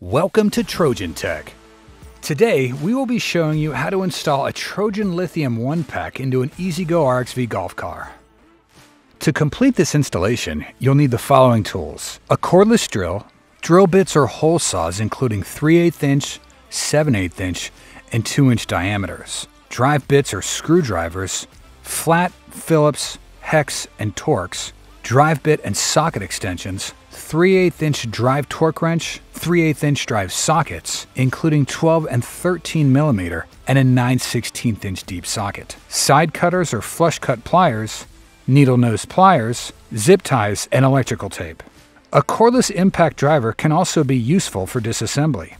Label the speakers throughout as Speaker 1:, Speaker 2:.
Speaker 1: Welcome to Trojan Tech. Today, we will be showing you how to install a Trojan Lithium OnePack into an E-Z-GO RXV golf car. To complete this installation, you'll need the following tools. A cordless drill, drill bits or hole saws including 3 8 inch, 7 8 inch, and 2 inch diameters, drive bits or screwdrivers, flat, Phillips, hex, and Torx, drive bit and socket extensions, 3 8 inch drive torque wrench, 3 8 inch drive sockets, including 12 and 13 millimeter, and a 9 16 inch deep socket, side cutters or flush cut pliers, needle nose pliers, zip ties, and electrical tape. A cordless impact driver can also be useful for disassembly.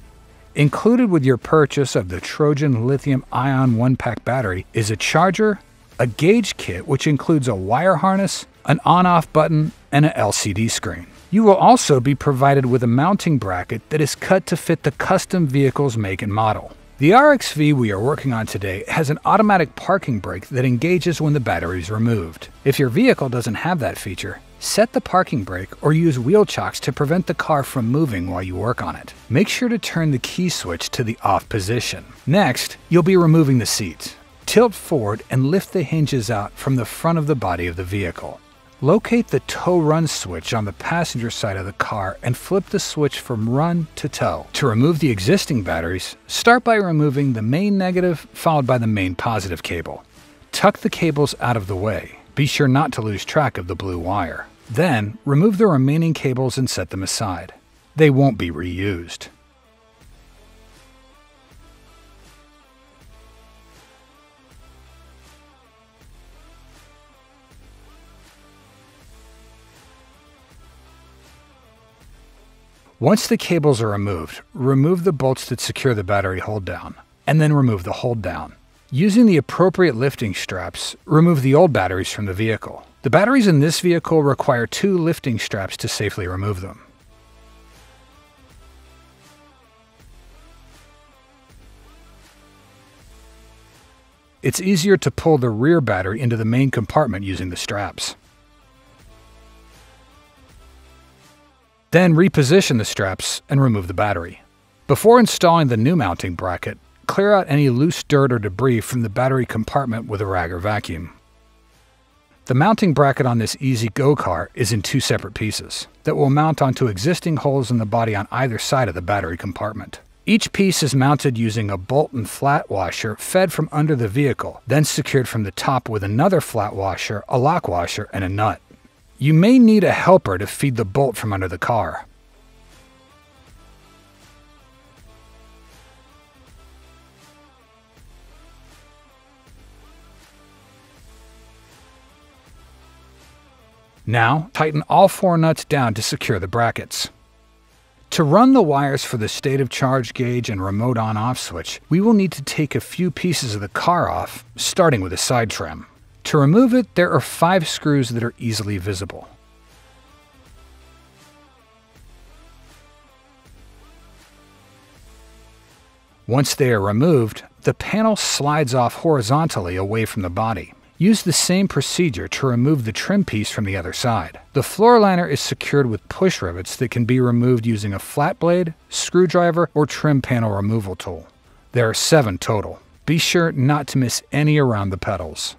Speaker 1: Included with your purchase of the Trojan Lithium Ion OnePack battery is a charger, a gauge kit which includes a wire harness, an on off button, and an LCD screen. You will also be provided with a mounting bracket that is cut to fit the custom vehicle's make and model. The RXV we are working on today has an automatic parking brake that engages when the battery is removed. If your vehicle doesn't have that feature, set the parking brake or use wheel chocks to prevent the car from moving while you work on it. Make sure to turn the key switch to the off position. Next, you'll be removing the seats. Tilt forward and lift the hinges out from the front of the body of the vehicle. Locate the tow run switch on the passenger side of the car and flip the switch from run to tow. To remove the existing batteries, start by removing the main negative followed by the main positive cable. Tuck the cables out of the way. Be sure not to lose track of the blue wire. Then, remove the remaining cables and set them aside. They won't be reused. Once the cables are removed, remove the bolts that secure the battery hold down, and then remove the hold down. Using the appropriate lifting straps, remove the old batteries from the vehicle. The batteries in this vehicle require two lifting straps to safely remove them. It's easier to pull the rear battery into the main compartment using the straps. Then reposition the straps and remove the battery. Before installing the new mounting bracket, clear out any loose dirt or debris from the battery compartment with a rag or vacuum. The mounting bracket on this E-Z-GO car is in two separate pieces that will mount onto existing holes in the body on either side of the battery compartment. Each piece is mounted using a bolt and flat washer fed from under the vehicle, then secured from the top with another flat washer, a lock washer, and a nut. You may need a helper to feed the bolt from under the car. Now, tighten all four nuts down to secure the brackets. To run the wires for the state of charge gauge and remote on-off switch, we will need to take a few pieces of the car off, starting with a side trim. To remove it, there are five screws that are easily visible. Once they are removed, the panel slides off horizontally away from the body. Use the same procedure to remove the trim piece from the other side. The floor liner is secured with push rivets that can be removed using a flat blade, screwdriver, or trim panel removal tool. There are seven total. Be sure not to miss any around the pedals.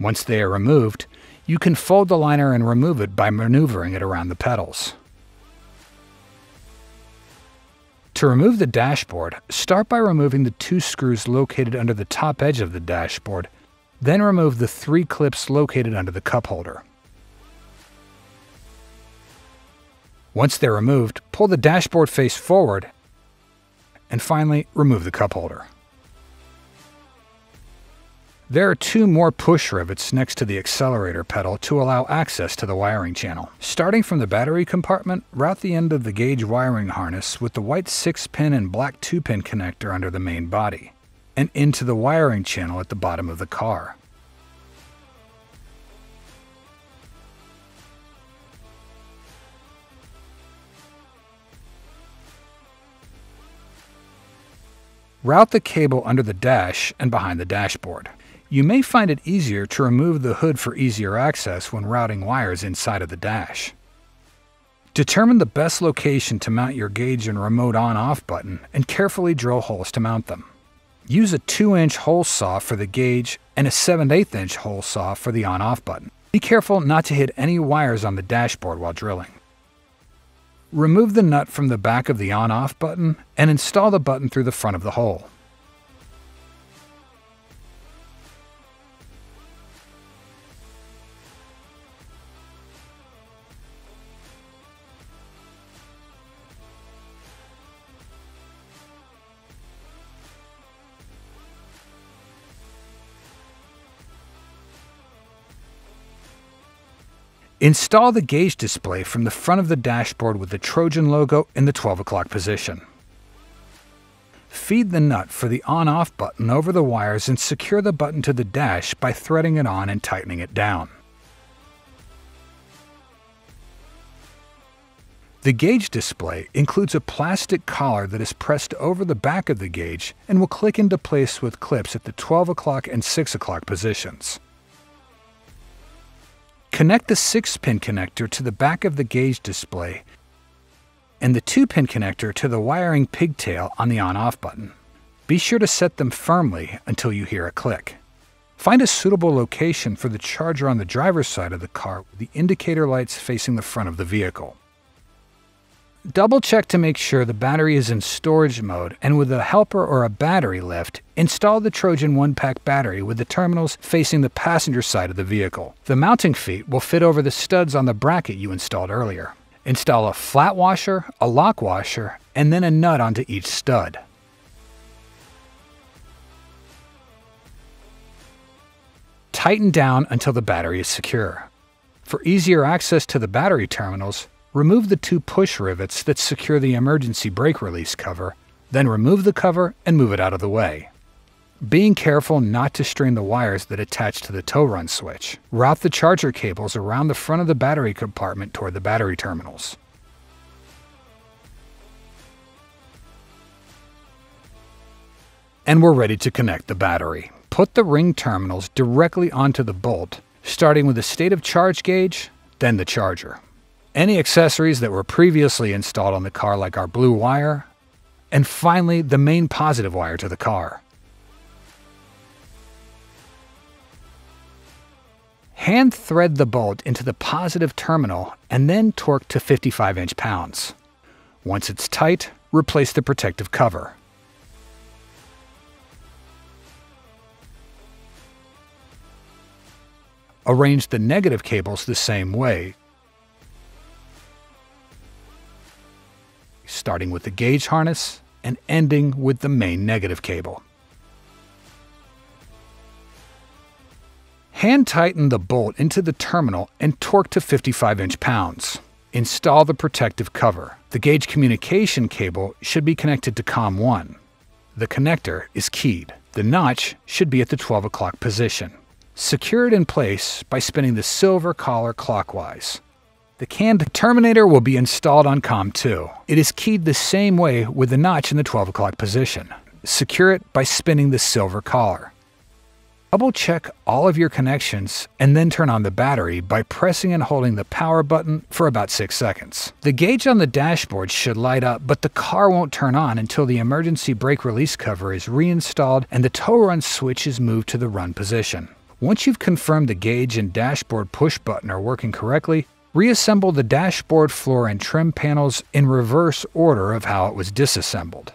Speaker 1: Once they are removed, you can fold the liner and remove it by maneuvering it around the pedals. To remove the dashboard, start by removing the two screws located under the top edge of the dashboard, then remove the three clips located under the cup holder. Once they're removed, pull the dashboard face forward, and finally remove the cup holder. There are two more push rivets next to the accelerator pedal to allow access to the wiring channel. Starting from the battery compartment, route the end of the gauge wiring harness with the white 6-pin and black 2-pin connector under the main body, and into the wiring channel at the bottom of the car. Route the cable under the dash and behind the dashboard. You may find it easier to remove the hood for easier access when routing wires inside of the dash. Determine the best location to mount your gauge and remote on-off button and carefully drill holes to mount them. Use a 2-inch hole saw for the gauge and a 7 8 inch hole saw for the on-off button. Be careful not to hit any wires on the dashboard while drilling. Remove the nut from the back of the on-off button and install the button through the front of the hole. Install the gauge display from the front of the dashboard with the Trojan logo in the 12 o'clock position. Feed the nut for the on-off button over the wires and secure the button to the dash by threading it on and tightening it down. The gauge display includes a plastic collar that is pressed over the back of the gauge and will click into place with clips at the 12 o'clock and 6 o'clock positions. Connect the 6-pin connector to the back of the gauge display and the 2-pin connector to the wiring pigtail on the on-off button. Be sure to set them firmly until you hear a click. Find a suitable location for the charger on the driver's side of the car with the indicator lights facing the front of the vehicle. Double check to make sure the battery is in storage mode and with a helper or a battery lift, install the Trojan OnePack battery with the terminals facing the passenger side of the vehicle. The mounting feet will fit over the studs on the bracket you installed earlier. Install a flat washer, a lock washer, and then a nut onto each stud. Tighten down until the battery is secure. For easier access to the battery terminals, Remove the two push rivets that secure the emergency brake release cover, then remove the cover and move it out of the way. Being careful not to strain the wires that attach to the tow run switch. Route the charger cables around the front of the battery compartment toward the battery terminals. And we're ready to connect the battery. Put the ring terminals directly onto the bolt, starting with the state of charge gauge, then the charger any accessories that were previously installed on the car, like our blue wire, and finally the main positive wire to the car. Hand thread the bolt into the positive terminal and then torque to 55 inch pounds. Once it's tight, replace the protective cover. Arrange the negative cables the same way starting with the gauge harness and ending with the main negative cable. Hand tighten the bolt into the terminal and torque to 55 inch pounds. Install the protective cover. The gauge communication cable should be connected to COM1. The connector is keyed. The notch should be at the 12 o'clock position. Secure it in place by spinning the silver collar clockwise. The CAN terminator will be installed on COM2. It is keyed the same way with the notch in the 12 o'clock position. Secure it by spinning the silver collar. Double check all of your connections and then turn on the battery by pressing and holding the power button for about 6 seconds. The gauge on the dashboard should light up, but the car won't turn on until the emergency brake release cover is reinstalled and the tow run switch is moved to the run position. Once you've confirmed the gauge and dashboard push button are working correctly, Reassemble the dashboard floor and trim panels in reverse order of how it was disassembled.